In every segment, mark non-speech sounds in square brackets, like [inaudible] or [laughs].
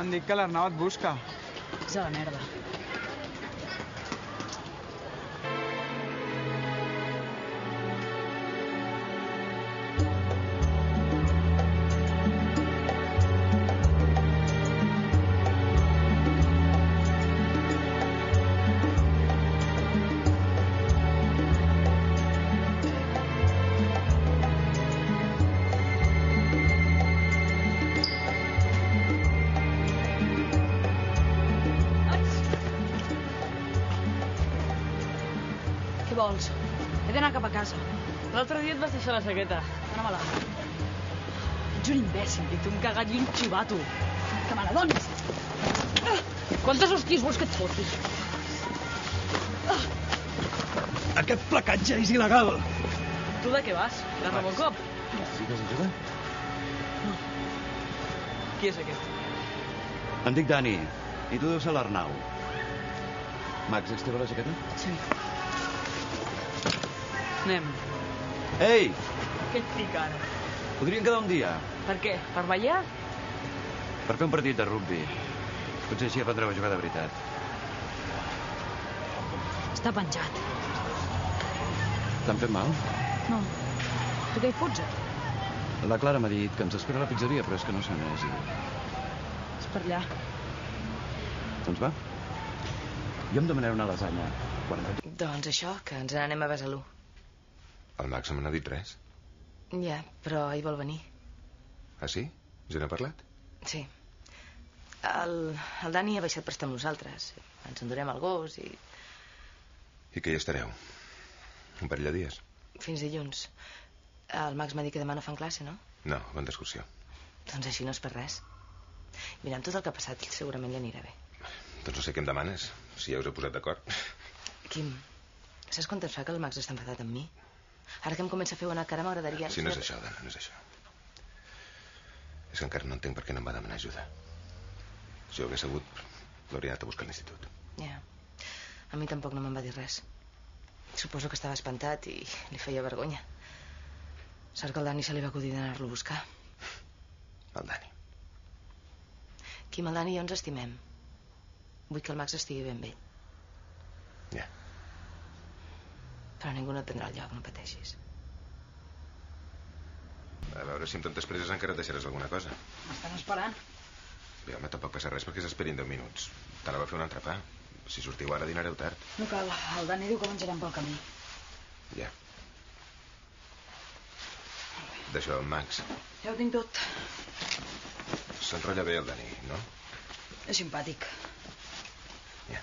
M'han dit que l'Arnau et busca. Vols? He d'anar cap a casa. L'altre dia et vas deixar la saqueta. Dóna-me-la. Ets un imbècil. I tu un cagat i un xivato. Que me la donis. Quantes hòsties vols que et fotis? Aquest placatge és il·legal. Tu de què vas? De Robocop? Necessites ajuda? Qui és aquest? Em dic Dani, i tu deus ser l'Arnau. Max, ets teva la jaqueta? Sí. Anem. Ei, Què et pica ara? podríem quedar un dia Per què? Per ballar? per fer un partit de rugby. Potser així aprendreu a jugar de veritat. Està penjat. T'han fet mal? No. Tu què hi fots? La Clara m'ha dit que ens espera a la pizzeria, però és que no sé on és. I... És per allà. Doncs va. Jo em demanaré una lasanya. Quan. Doncs això, que ens n'anem a Besalú. El Max no me n'ha dit res. Ja, però hi vol venir. Ah, sí? Ja n'ha parlat? Sí. El, el Dani ha baixat per estar amb nosaltres. Ens endurem el gos i I que hi estareu? Un parell de dies? fins dilluns. El Max m'ha dit que demà no fan classe, no? No, van d'excursió. Doncs així no és per res. Mira, amb tot el que ha passat, segurament li anirà bé. Doncs no sé què em demanes, si ja us he posat d'acord. Quim, saps quant temps fa que el Max està enfadat amb mi? Ara que em comença a fer bona cara, m'agradaria... Si no és això, dona, no és això. És que encara no entenc per què no em va demanar ajuda. Si ho hagués sabut, l'hauria anat a buscar a l'institut. Ja. A mi tampoc no me'n va dir res. Suposo que estava espantat i li feia vergonya. Sort que el Dani se li va acudir d'anar-lo a buscar. El Dani. Quim, el Dani i jo ens estimem. Vull que el Max estigui ben bé. Ja. Però ningú no et prendrà el lloc, no pateixis. A veure si amb tantes preses encara et deixaràs alguna cosa. M'estan esperant. Bé, home, tampoc passa res perquè s'esperin 10 minuts. Te la va fer un entrepà. Si sortiu ara, dinareu tard. No cal. El Dani diu que menjarem pel camí. Ja. D'això, el Max. Ja ho tinc tot. S'enrotlla bé el Dani, no? És simpàtic. Ja.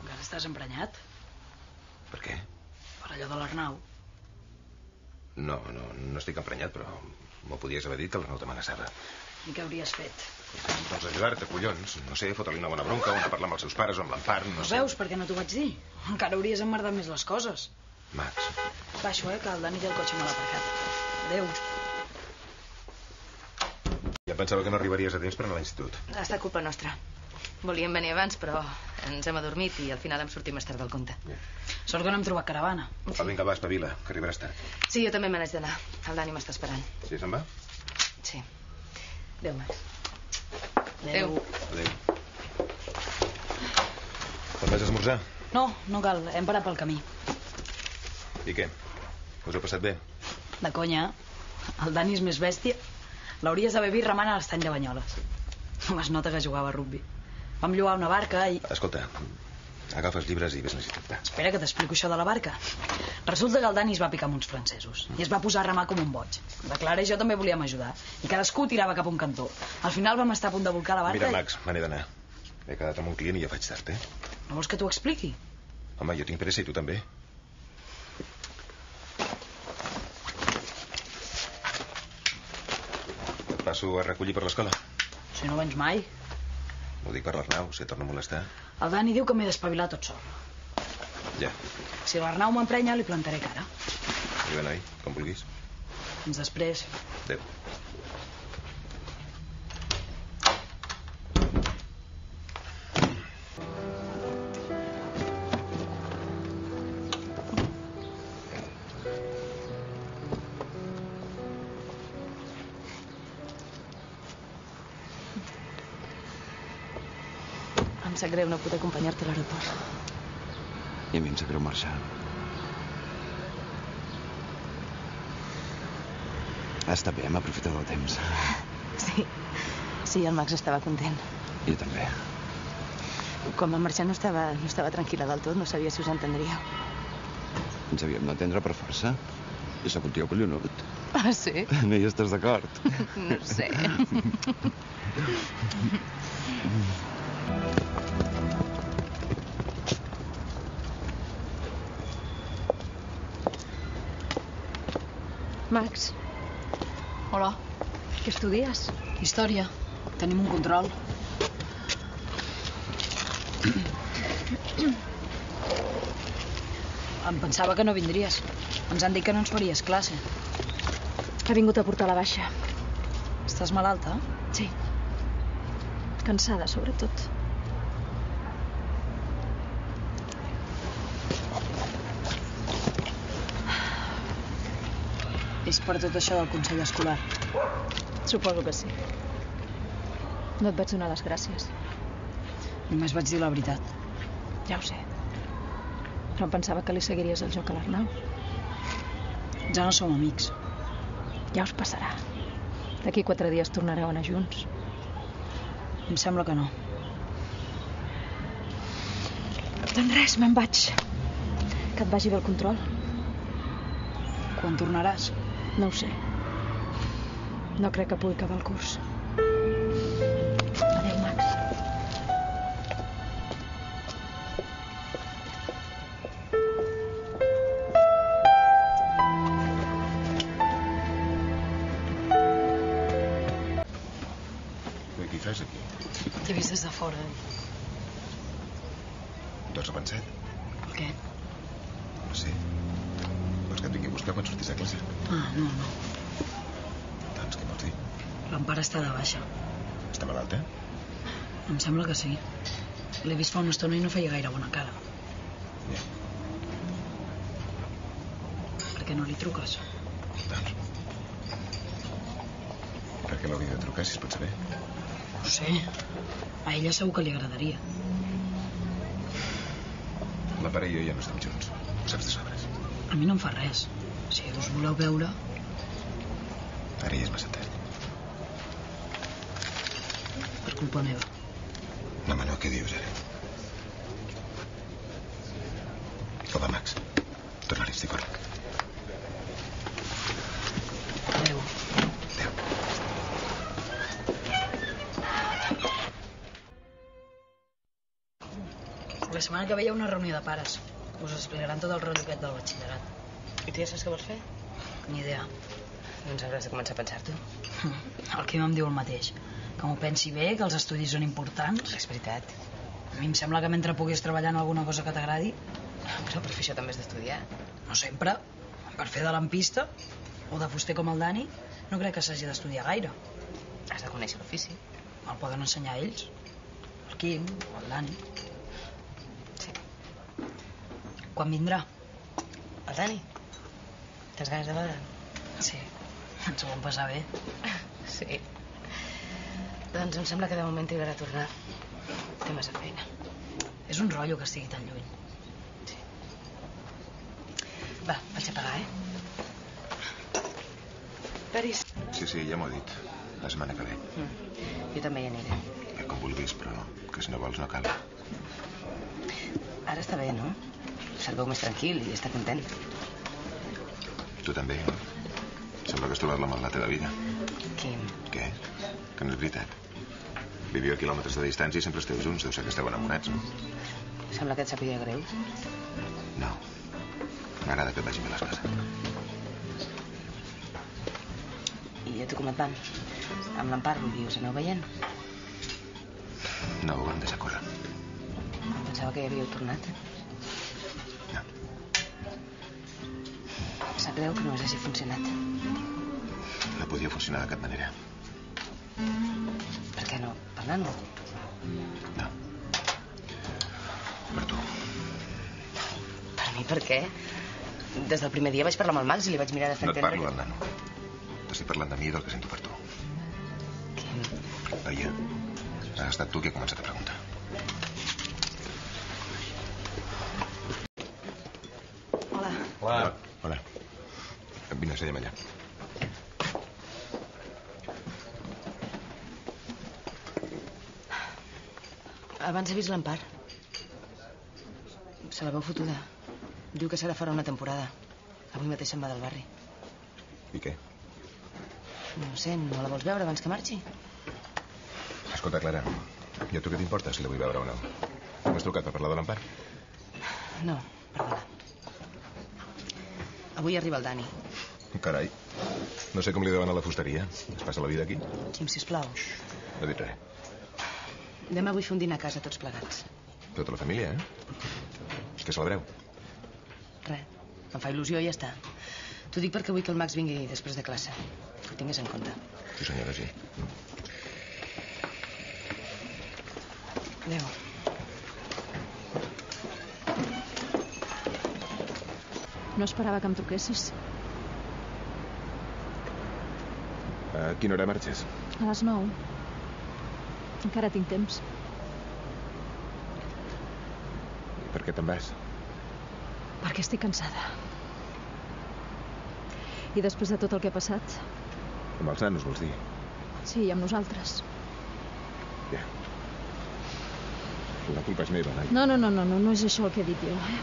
Encara estàs emprenyat? Per què? Per allò de l'Arnau. No, no, no estic emprenyat, però m'ho podies haver dit que l'Arnau t'amenaçava. I què hauries fet? Doncs ajudar-te, collons. No sé, fotre-li una bona bronca, una parlar amb els seus pares o amb l'Empar, no No sé. veus per què no t'ho vaig dir? Encara hauries emmerdat més les coses. Max, Baixo, eh, que el Dani té el cotxe mal aparcat. Adéu. ja pensava que no arribaries a temps per anar a l'institut. Ha estat culpa nostra. Volíem venir abans, però ens hem adormit i al final hem sortit més tard del compte. Sort que no hem trobat caravana. Va, vinga, va, espavila, que arribaràs tard. Sí, jo també me n'haig d'anar. El Dani m'està esperant. Sí, se'n va? Sí. Adéu, Max. Adéu. Adéu. Te'n vas a esmorzar? No, no cal. Hem parat pel camí. I què? Us ho heu passat bé? De conya. El Dani és més bèstia. L'hauries d'haver vist remant a l'estany de Banyoles. No es nota que jugava a rugby. Vam llogar una barca i... Escolta, agafes llibres i vés. Va. Espera que t'explico això de la barca. Resulta que el Dani es va picar amb uns francesos i es va posar a remar com un boig. La Clara i jo també volíem ajudar i cadascú tirava cap a un cantó. Al final vam estar a punt de volcar la barca Mira, i... Max, me n'he d'anar. He quedat amb un client i ja faig tard, eh? No vols que t'ho expliqui? Home, jo tinc pressa i tu també. Et passo a recollir per l'escola. Si no vens mai. Ho dic per l'Arnau, si et torna a molestar. El Dani diu que m'he d'espavilar tot sol. Ja. Si l'Arnau m'emprenya, li plantaré cara. Vinga, noi, com vulguis. Fins després. Adéu. Em sap greu no poder acompanyar-te a l'aeroport. I a mi em sap greu marxar. Estat bé, hem aprofitat el temps. Sí. Sí, el Max estava content. Jo també. Quan vam marxar no estava, no estava tranquil·la del tot, no sabia si us entendríeu. Ens havíem d'entendre per força. Jo sóc un tio collonut. Ah, sí? [laughs] No hi estàs d'acord? No sé. [laughs] Max, Hola. què estudies? Història. Tenim un control. Em pensava que no vindries. Ens han dit que no ens faries classe. Ha vingut a portar la baixa. Estàs malalta? Sí. Cansada, sobretot. És per tot això del Consell Escolar. Suposo que sí. No et vaig donar les gràcies. Només vaig dir la veritat. Ja ho sé. Però em pensava que li seguiries el joc a l'Arnau. Ja no som amics. Ja us passarà. D'aquí quatre dies tornareu a anar junts. Em sembla que no. Doncs res, me'n vaig. Que et vagi bé el control. Quan tornaràs? No ho sé. No crec que pugui acabar el curs. Adéu, Max. Bé, què hi fas aquí? T'he vist des de fora. Dos avançat? Per què? No sé. Que et vingui a buscar quan sortis a classe? Ah, no, no. Doncs què vols dir? L'Empara està de baixa. Està malalta? Em sembla que sí. L'he vist fa una estona i no feia gaire bona cara. Ja. Per què no li truques? Doncs... Per què l'hauria de trucar, si es pot saber? No sé. A ella segur que li agradaria. La pare i jo ja no estem junts. Ho saps de sobres. A mi no em fa res. Si us voleu veure... Ara ja és massa tard. Per culpa meva. No, no, què dius ara? Home, Max, tornaré, estic fora. Adéu. Adéu. La setmana que ve hi ha una reunió de pares. Us explicaran tot el rotllo aquest del batxillerat. I tu ja saps què vols fer? Ni idea. Doncs hauràs de començar a pensar-t'ho. [laughs] El Quim em diu el mateix. Que m'ho pensi bé, que els estudis són importants. És veritat. A mi em sembla que mentre puguis treballar en alguna cosa que t'agradi, Però per fer això també has d'estudiar. no sempre, per fer de lampista o de fuster com el Dani, no crec que s'hagi d'estudiar gaire. Has de conèixer l'ofici. El poden ensenyar ells. El Quim o el Dani. Sí. Quan vindrà? El Dani? Tens ganes de veure'l? Sí, ens ho vam passar bé. Sí. Doncs em sembla que de moment trigarà a tornar. Té massa feina. És un rotllo que estigui tan lluny. Va, vaig a pagar, eh? Peris. Sí, sí, ja m'ho ha dit. La setmana que ve. Mm. Jo també hi aniré. Bé, com vulguis, però que si no vols no cal. Ara està bé, no? Se'l veu més tranquil i està content. Tu també, no? Sembla que has trobat l'home de la teva vida. Quim, Què? Que no és veritat. Viviu a quilòmetres de distància i sempre esteu junts. Deu ser que esteu enamorats, no? sembla que et sàpiga greu. No. M'agrada que et vagi bé les coses. I a tu com et van? Amb l'Empar, vull dir, us aneu veient? No ho vam deixar córrer. Em pensava que ja havíeu tornat. Sap greu que no hagi funcionat. No podia funcionar de cap manera. Per què no? Per nano? No. Per tu. Per mi, per què? Des del primer dia vaig parlar amb el Max i li vaig mirar de fer No et parlo del nano. T'estic parlant de mi i del que sento per tu. Què? Laia, ha estat tu qui ha començat a preguntar. Hola. Hola. Vine, seiem allà. Abans he vist l'Empar. Se la veu fotuda. Diu que serà fora una temporada. Avui mateix se'n va del barri. I què? No sé, no la vols veure abans que marxi? Escolta, Clara, i a tu què t'importa si la vull veure o no? M'has trucat per parlar de l'Empar? No, perdona. Avui arriba el Dani. Carai. No sé com li deuen a la fusteria. Es passa la vida aquí? Quim, sisplau. No he dit res. Demà vull fer un dinar a casa tots plegats. Tota la família, eh? Què celebreu? Res. Em fa il·lusió i ja està. T'ho dic perquè vull que el Max vingui després de classe. Que ho tingués en compte. Sí, senyora, sí. Adéu. No esperava que em truquessis. A quina hora marxes? A les 9. Encara tinc temps. I per què te'n vas? Perquè estic cansada. I després de tot el que ha passat, Amb els nanos, vols dir? sí, i amb nosaltres. Ja. La culpa és meva, noi. No, no, no, no, no, no és això el que he dit jo, eh?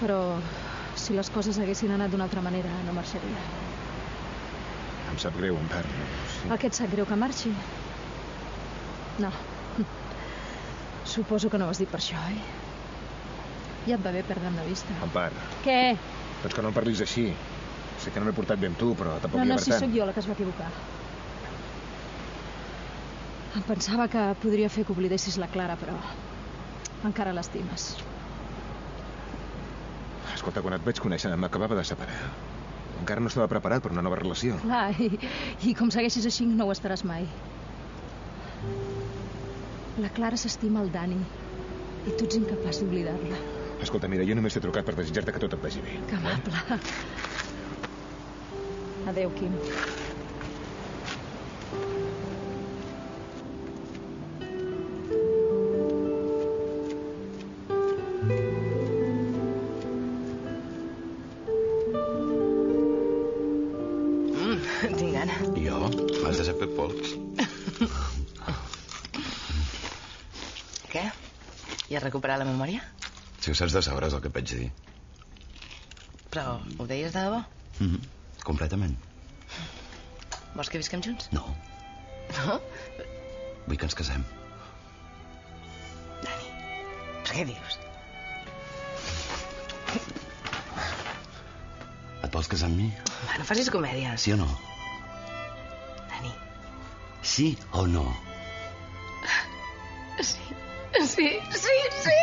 Però si les coses haguessin anat d'una altra manera, no marxaria. Em sap greu, Empar. Sí. El que et sap greu que marxi? No. Suposo que no ho has dit per això, eh? Ja et va bé perdre'm de vista. Empar, Què? doncs que no em parlis així. Sé que no m'he portat bé amb tu, però tampoc No, hi ha no, si tant. sóc jo la que es va equivocar. Em pensava que podria fer que oblidessis la Clara, però encara l'estimes. Escolta, quan et vaig conèixer m'acabava de separar. Encara no estava preparat per una nova relació. Clar, i, i com segueixis així no ho estaràs mai. La Clara s'estima el Dani i tu ets incapaç d'oblidar-la. Escolta, mira, jo només t'he trucat per desitjar-te que tot et vagi bé. Que amable. Adéu, Quim. Pocs. Què? Ja has recuperat la memòria? Si ho saps de sabres el que et vaig dir. Però ho deies de debò? Mm -hmm. Completament. Vols que visquem junts? No, No? vull que ens casem. Dani, però què dius? Et vols casar amb mi? Va, no facis comèdies. Sí o no? Sí o no? Sí, sí, sí, sí!